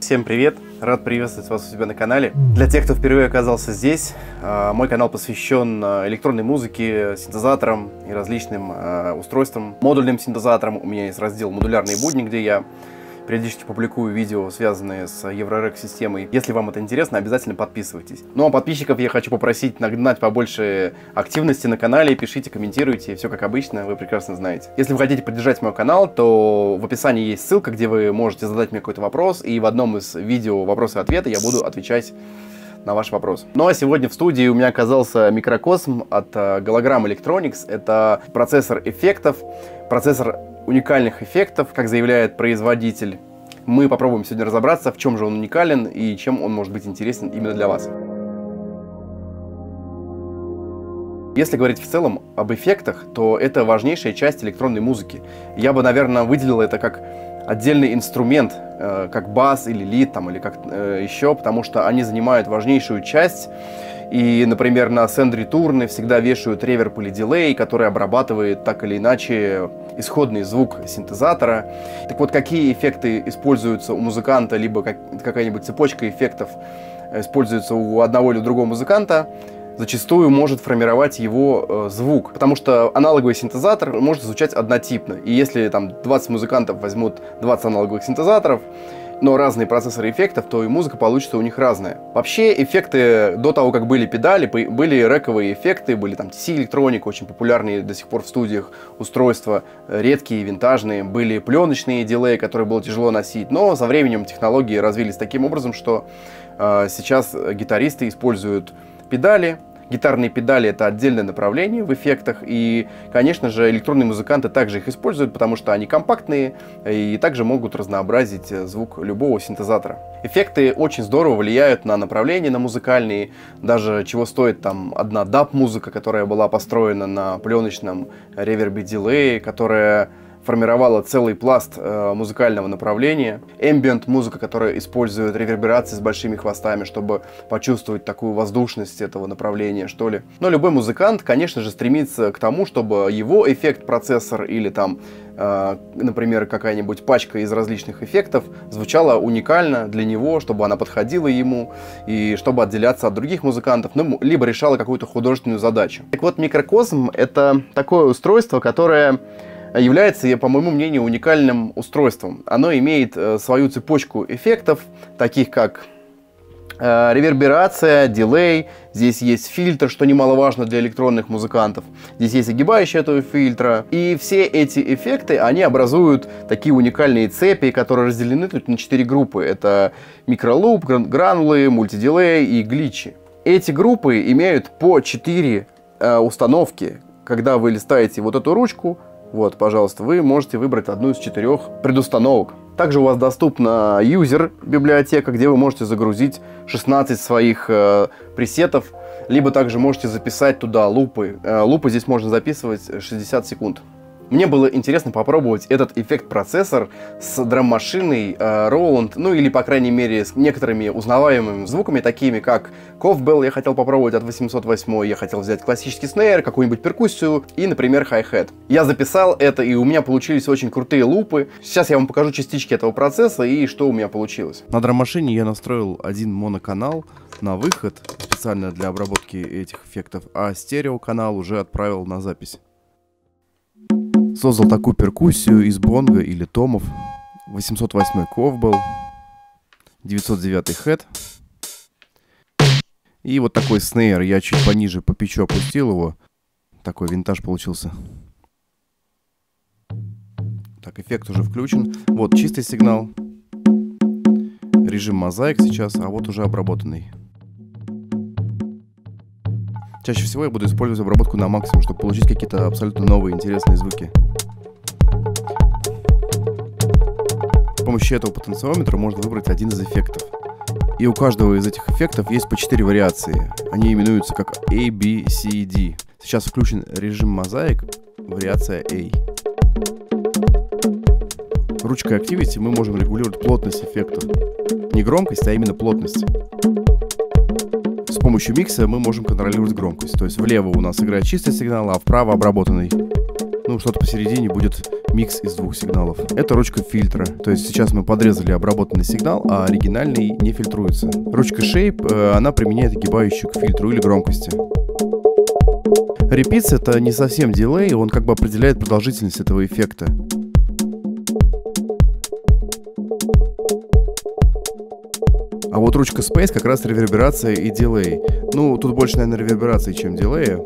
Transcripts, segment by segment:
Всем привет! Рад приветствовать вас у себя на канале. Для тех, кто впервые оказался здесь, э, мой канал посвящен э, электронной музыке, синтезаторам и различным э, устройствам, модульным синтезаторам. У меня есть раздел «Модулярные будни», где я периодически публикую видео, связанные с Еврорек системой. Если вам это интересно, обязательно подписывайтесь. Ну а подписчиков я хочу попросить нагнать побольше активности на канале, пишите, комментируйте, все как обычно, вы прекрасно знаете. Если вы хотите поддержать мой канал, то в описании есть ссылка, где вы можете задать мне какой-то вопрос, и в одном из видео вопросы и ответы я буду отвечать на ваш вопрос. Ну а сегодня в студии у меня оказался микрокосм от Gologram Electronics. Это процессор эффектов, процессор уникальных эффектов, как заявляет производитель. Мы попробуем сегодня разобраться, в чем же он уникален и чем он может быть интересен именно для вас. Если говорить в целом об эффектах, то это важнейшая часть электронной музыки. Я бы, наверное, выделил это как отдельный инструмент, э, как бас или лид там, или как э, еще, потому что они занимают важнейшую часть и, например, на Сендри Турны всегда вешают реверб или дилей, который обрабатывает так или иначе исходный звук синтезатора. Так вот, какие эффекты используются у музыканта, либо как, какая-нибудь цепочка эффектов используется у одного или другого музыканта, зачастую может формировать его э, звук, потому что аналоговый синтезатор может звучать однотипно. И если там 20 музыкантов возьмут 20 аналоговых синтезаторов, но разные процессоры эффектов, то и музыка получится у них разная. Вообще, эффекты до того, как были педали, были рековые эффекты, были там TC электроника, очень популярные до сих пор в студиях устройства, редкие, винтажные, были пленочные дилеи, которые было тяжело носить, но со временем технологии развились таким образом, что э, сейчас гитаристы используют педали, Гитарные педали это отдельное направление в эффектах, и, конечно же, электронные музыканты также их используют, потому что они компактные и также могут разнообразить звук любого синтезатора. Эффекты очень здорово влияют на направления, на музыкальные, даже чего стоит там одна даб-музыка, которая была построена на пленочном ревербе-дилее, которая формировала целый пласт э, музыкального направления. Ambient музыка, которая использует реверберации с большими хвостами, чтобы почувствовать такую воздушность этого направления, что ли. Но любой музыкант, конечно же, стремится к тому, чтобы его эффект-процессор или там э, например, какая-нибудь пачка из различных эффектов звучала уникально для него, чтобы она подходила ему и чтобы отделяться от других музыкантов, ну, либо решала какую-то художественную задачу. Так вот, микрокосм — это такое устройство, которое является, по моему мнению, уникальным устройством. Оно имеет э, свою цепочку эффектов, таких как э, реверберация, дилей, здесь есть фильтр, что немаловажно для электронных музыкантов, здесь есть огибающий этого фильтра, и все эти эффекты, они образуют такие уникальные цепи, которые разделены тут на четыре группы. Это микролуп, гранулы, мультидилей и гличи. Эти группы имеют по 4 э, установки. Когда вы листаете вот эту ручку, вот, пожалуйста, вы можете выбрать одну из четырех предустановок. Также у вас доступна юзер библиотека, где вы можете загрузить 16 своих э, пресетов, либо также можете записать туда лупы. Э, лупы здесь можно записывать 60 секунд. Мне было интересно попробовать этот эффект-процессор с драм-машиной э, Roland, ну или, по крайней мере, с некоторыми узнаваемыми звуками, такими как Ковбелл я хотел попробовать от 808, я хотел взять классический снейр, какую-нибудь перкуссию и, например, хай-хет. Я записал это, и у меня получились очень крутые лупы. Сейчас я вам покажу частички этого процесса и что у меня получилось. На драм-машине я настроил один моноканал на выход специально для обработки этих эффектов, а стереоканал уже отправил на запись. Создал такую перкуссию из бонга или томов. 808 ковбел, 909 хэт. И вот такой снейр. Я чуть пониже по пичу опустил его. Такой винтаж получился. Так, эффект уже включен. Вот чистый сигнал. Режим мозаик сейчас, а вот уже обработанный. Чаще всего я буду использовать обработку на максимум, чтобы получить какие-то абсолютно новые интересные звуки. С помощью этого потенциометра можно выбрать один из эффектов. И у каждого из этих эффектов есть по 4 вариации. Они именуются как A, B, C, D. Сейчас включен режим мозаик, вариация A. Ручкой Activity мы можем регулировать плотность эффектов. Не громкость, а именно плотность помощью микса мы можем контролировать громкость. То есть влево у нас играет чистый сигнал, а вправо обработанный. ну, что-то посередине будет микс из двух сигналов. Это ручка фильтра, то есть сейчас мы подрезали обработанный сигнал, а оригинальный не фильтруется. Ручка Shape, э, она применяет огибающую к фильтру или громкости. Repeats это не совсем дилей, он как бы определяет продолжительность этого эффекта. А вот ручка Space как раз реверберация и дилей. Ну, тут больше, наверное, реверберации, чем дилея.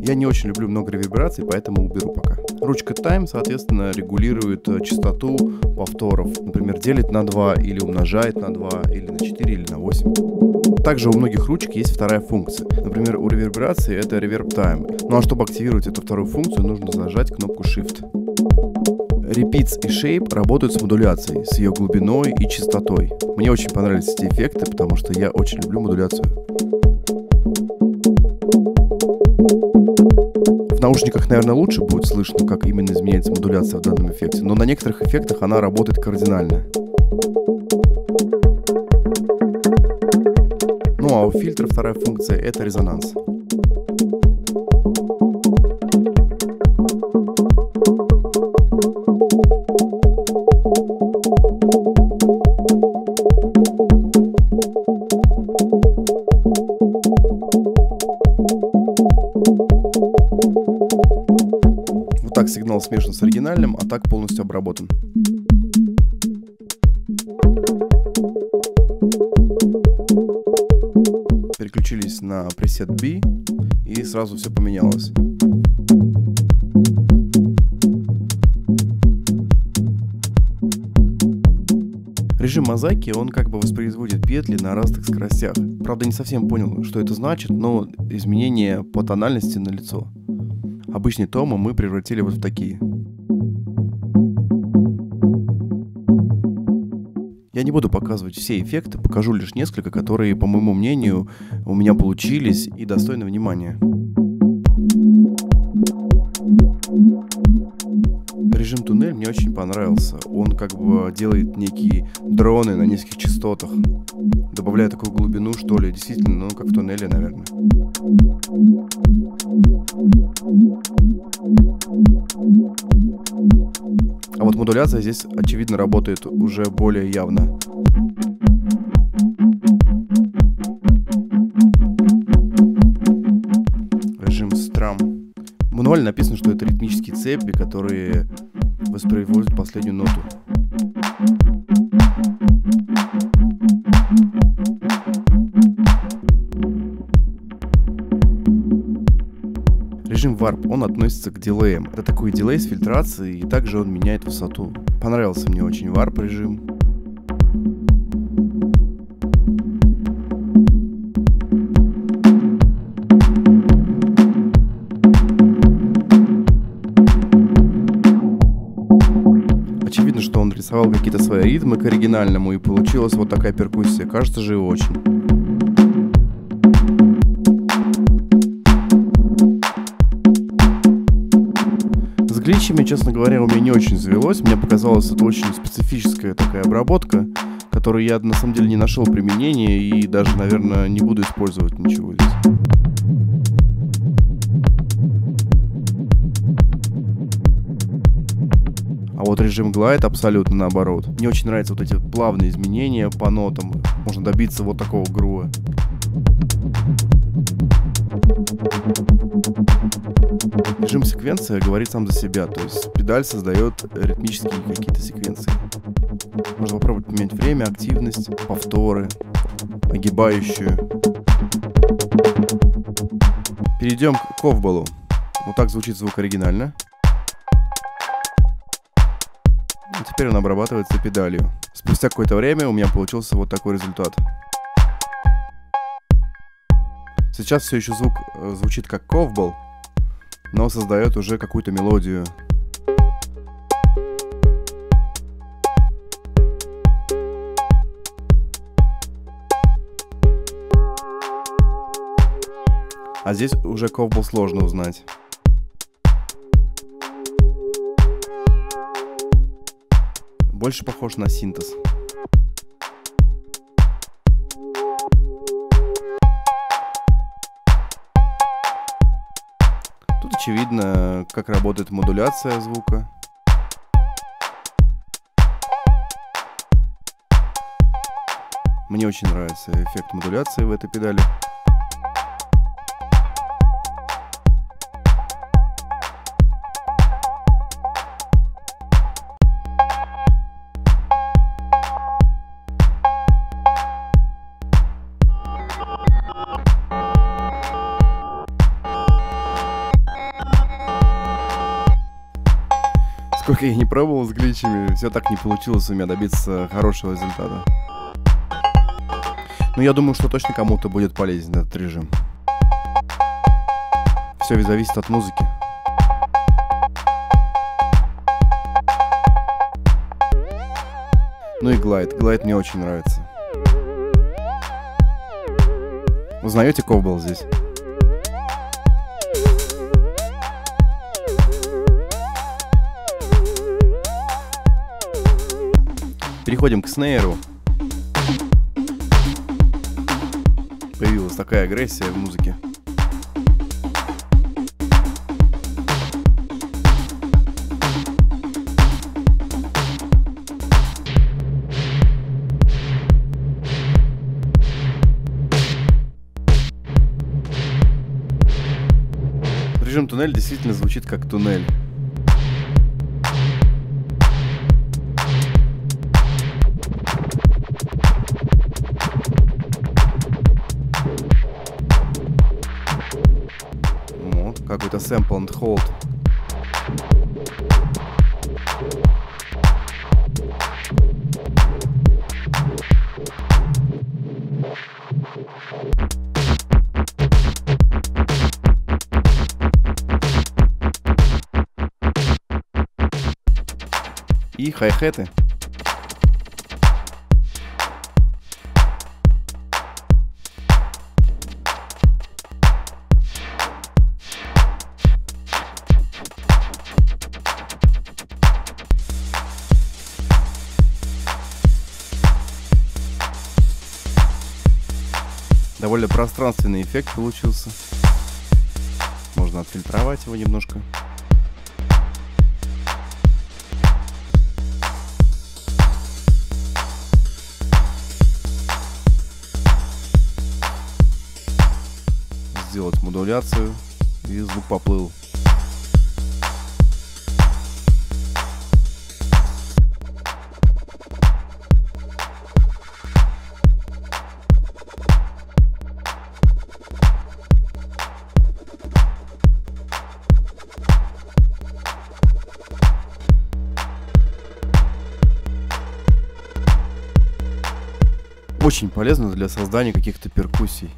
Я не очень люблю много ревербераций, поэтому уберу пока. Ручка Time, соответственно, регулирует э, частоту повторов. Например, делит на 2 или умножает на 2, или на 4, или на 8. Также у многих ручек есть вторая функция. Например, у реверберации это Reverb Time. Ну а чтобы активировать эту вторую функцию, нужно зажать кнопку Shift. Repeats и Shape работают с модуляцией, с ее глубиной и частотой. Мне очень понравились эти эффекты, потому что я очень люблю модуляцию. Наушниках, наверное, лучше будет слышно, как именно изменяется модуляция в данном эффекте, но на некоторых эффектах она работает кардинально. Ну а у фильтра вторая функция — это резонанс. Так сигнал смешан с оригинальным, а так полностью обработан. Переключились на пресет B, и сразу все поменялось. Режим мозаики, он как бы воспроизводит петли на разных скоростях. Правда, не совсем понял, что это значит, но изменение по тональности на лицо обычные томы мы превратили вот в такие. Я не буду показывать все эффекты, покажу лишь несколько, которые, по моему мнению, у меня получились и достойны внимания. Режим туннель мне очень понравился. Он как бы делает некие дроны на низких частотах. Добавляет такую глубину, что ли, действительно, ну, как в туннеле, наверное. Модуляция здесь, очевидно, работает уже более явно. Режим страм. В мануале написано, что это ритмические цепи, которые воспроизводят последнюю ноту. Warp, он относится к дилеям. Это такой дилей с фильтрацией, и также он меняет высоту. Понравился мне очень Warp режим. Очевидно, что он рисовал какие-то свои ритмы к оригинальному, и получилась вот такая перкуссия. Кажется же очень. Гличами, честно говоря, у меня не очень завелось. Мне показалось, это очень специфическая такая обработка, которую я на самом деле не нашел применения и даже, наверное, не буду использовать ничего здесь. А вот режим Glide абсолютно наоборот. Мне очень нравятся вот эти плавные изменения по нотам. Можно добиться вот такого грува. Режим секвенция говорит сам за себя, то есть педаль создает ритмические какие-то секвенции. Можно попробовать поменять время, активность, повторы, огибающую. Перейдем к ковболу. Вот так звучит звук оригинально. И теперь он обрабатывается педалью. Спустя какое-то время у меня получился вот такой результат. Сейчас все еще звук э, звучит как ковбол, но создает уже какую-то мелодию. А здесь уже ковбол сложно узнать. Больше похож на синтез. Очевидно, как работает модуляция звука. Мне очень нравится эффект модуляции в этой педали. Я не пробовал с гличами, все так не получилось у меня добиться хорошего результата. Но я думаю, что точно кому-то будет полезен этот режим. Все ведь зависит от музыки. Ну и глайд. Глайд мне очень нравится. Узнаете Ковбол здесь? Переходим к снейру. Появилась такая агрессия в музыке. Режим туннель действительно звучит как туннель. Какой-то sample and hold. И хай-хеты. Довольно пространственный эффект получился. Можно отфильтровать его немножко. Сделать модуляцию, и звук поплыл. Очень полезно для создания каких-то перкуссий.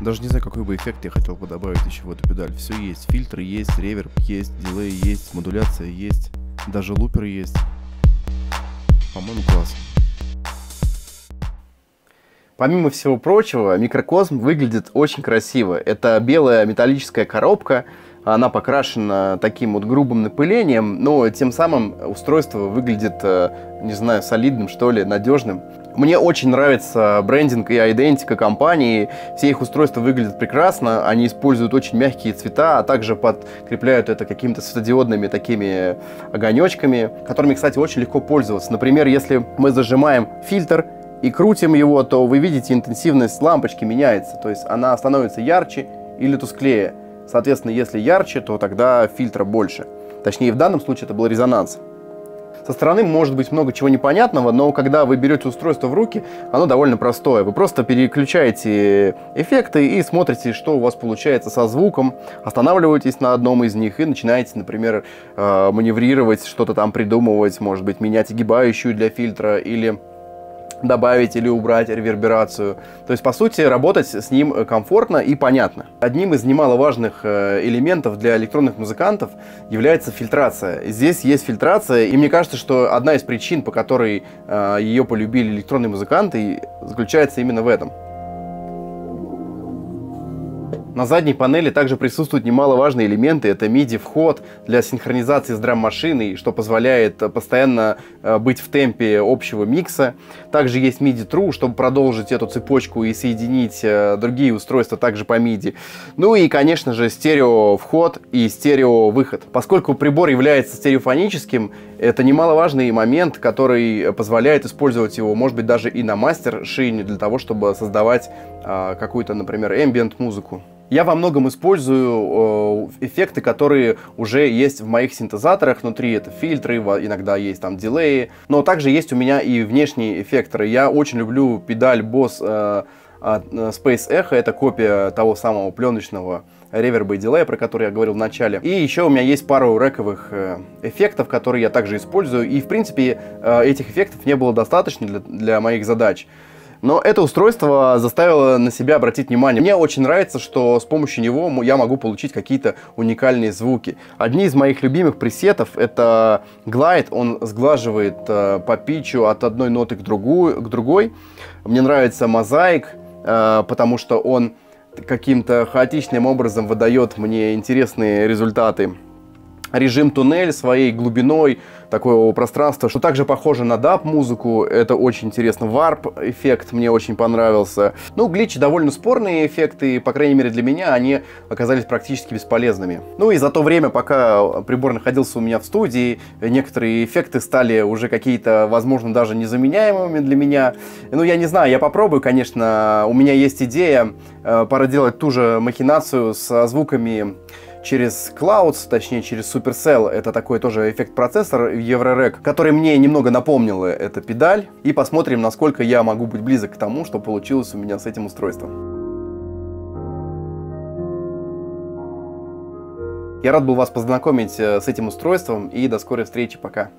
Даже не знаю, какой бы эффект я хотел бы добавить еще в эту педаль. Все есть. Фильтры есть, реверб есть, дилей есть, модуляция есть. Даже лупер есть. По-моему, класс. Помимо всего прочего, микрокосм выглядит очень красиво. Это белая металлическая коробка, она покрашена таким вот грубым напылением, но тем самым устройство выглядит, э, не знаю, солидным, что ли, надежным. Мне очень нравится брендинг и идентика компании. Все их устройства выглядят прекрасно. Они используют очень мягкие цвета, а также подкрепляют это какими-то светодиодными такими огонечками, которыми, кстати, очень легко пользоваться. Например, если мы зажимаем фильтр и крутим его, то вы видите, интенсивность лампочки меняется. То есть она становится ярче или тусклее. Соответственно, если ярче, то тогда фильтра больше. Точнее, в данном случае это был резонанс. Со стороны может быть много чего непонятного, но когда вы берете устройство в руки, оно довольно простое. Вы просто переключаете эффекты и смотрите, что у вас получается со звуком, останавливаетесь на одном из них и начинаете, например, э, маневрировать, что-то там придумывать, может быть, менять огибающую для фильтра или добавить или убрать реверберацию. То есть, по сути, работать с ним комфортно и понятно. Одним из немаловажных э, элементов для электронных музыкантов является фильтрация. Здесь есть фильтрация, и мне кажется, что одна из причин, по которой э, ее полюбили электронные музыканты, заключается именно в этом. На задней панели также присутствуют немаловажные элементы. Это MIDI-вход для синхронизации с драм-машиной, что позволяет постоянно э, быть в темпе общего микса. Также есть MIDI-True, чтобы продолжить эту цепочку и соединить э, другие устройства также по MIDI. Ну и, конечно же, стерео-вход и стерео-выход. Поскольку прибор является стереофоническим, это немаловажный момент, который позволяет использовать его, может быть, даже и на мастер-шине для того, чтобы создавать э, какую-то, например, ambient-музыку. Я во многом использую э, эффекты, которые уже есть в моих синтезаторах. Внутри это фильтры, иногда есть там дилеи. Но также есть у меня и внешние эффекторы. Я очень люблю педаль Boss э, э, Space Echo. Это копия того самого пленочного реверба и дилея, про который я говорил в начале. И еще у меня есть пару рековых э, эффектов, которые я также использую. И, в принципе, э, этих эффектов не было достаточно для, для моих задач. Но это устройство заставило на себя обратить внимание. Мне очень нравится, что с помощью него я могу получить какие-то уникальные звуки. Одни из моих любимых пресетов это Glide. Он сглаживает э, по питчу от одной ноты к, другую, к другой. Мне нравится Mosaic, э, потому что он каким-то хаотичным образом выдает мне интересные результаты режим туннель своей глубиной такого пространства, что также похоже на даб-музыку. Это очень интересно. Варп-эффект мне очень понравился. Ну, гличи довольно спорные эффекты, по крайней мере для меня, они оказались практически бесполезными. Ну и за то время, пока прибор находился у меня в студии, некоторые эффекты стали уже какие-то, возможно, даже незаменяемыми для меня. Ну, я не знаю, я попробую, конечно. У меня есть идея, э, пора делать ту же махинацию со звуками через Clouds, точнее через Supercell. Это такой тоже эффект-процессор EuroRec, который мне немного напомнил эта педаль. И посмотрим, насколько я могу быть близок к тому, что получилось у меня с этим устройством. Я рад был вас познакомить э, с этим устройством и до скорой встречи. Пока.